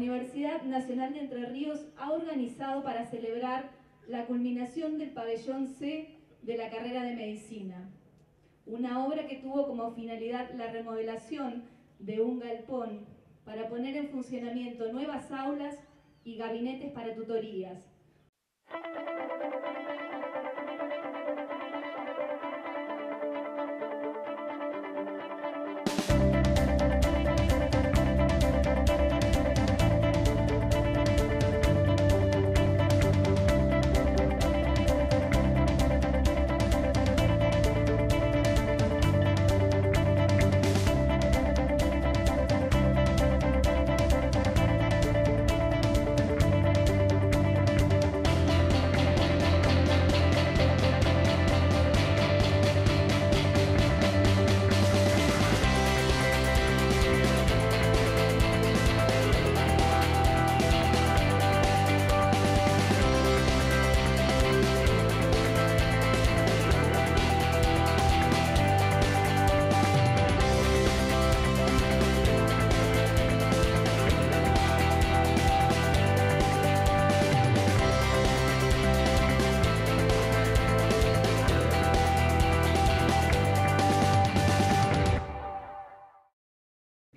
Universidad Nacional de Entre Ríos ha organizado para celebrar la culminación del pabellón C de la carrera de Medicina, una obra que tuvo como finalidad la remodelación de un galpón para poner en funcionamiento nuevas aulas y gabinetes para tutorías,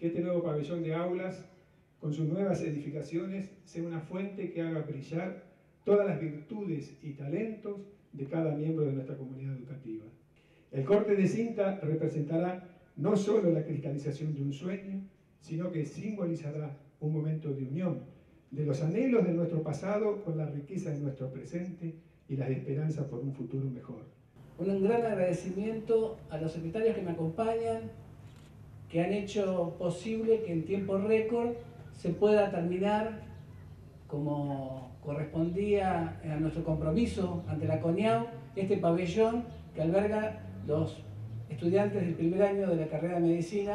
que este nuevo pabellón de aulas, con sus nuevas edificaciones, sea una fuente que haga brillar todas las virtudes y talentos de cada miembro de nuestra comunidad educativa. El corte de cinta representará no solo la cristalización de un sueño, sino que simbolizará un momento de unión de los anhelos de nuestro pasado con la riqueza de nuestro presente y la esperanza por un futuro mejor. Un gran agradecimiento a los secretarios que me acompañan, que han hecho posible que en tiempo récord se pueda terminar como correspondía a nuestro compromiso ante la CONIAU, este pabellón que alberga los estudiantes del primer año de la carrera de medicina.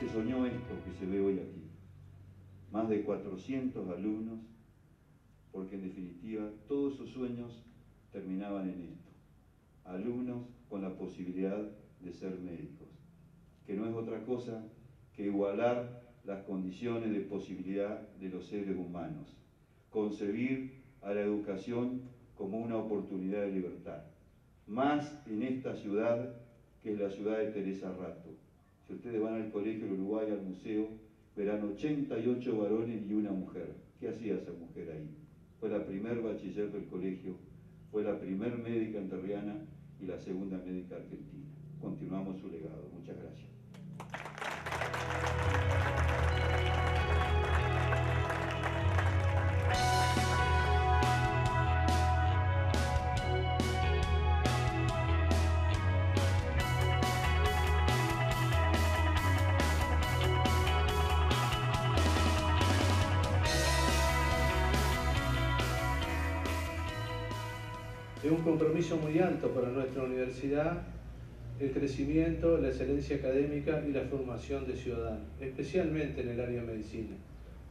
Se soñó esto que se ve hoy aquí más de 400 alumnos, porque en definitiva todos sus sueños terminaban en esto. Alumnos con la posibilidad de ser médicos, que no es otra cosa que igualar las condiciones de posibilidad de los seres humanos, concebir a la educación como una oportunidad de libertad, más en esta ciudad que es la ciudad de Teresa Rato. Si ustedes van al Colegio del Uruguay, al museo, verán 88 varones y una mujer. ¿Qué hacía esa mujer ahí? Fue la primer bachiller del colegio, fue la primer médica enterriana y la segunda médica argentina. Es un compromiso muy alto para nuestra universidad el crecimiento, la excelencia académica y la formación de ciudadanos, especialmente en el área de medicina.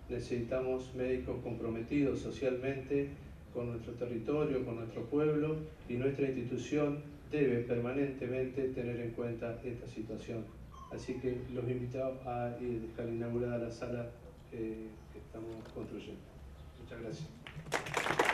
Necesitamos médicos comprometidos socialmente con nuestro territorio, con nuestro pueblo y nuestra institución debe permanentemente tener en cuenta esta situación. Así que los invito a dejar inaugurada la sala eh, que estamos construyendo. Muchas gracias.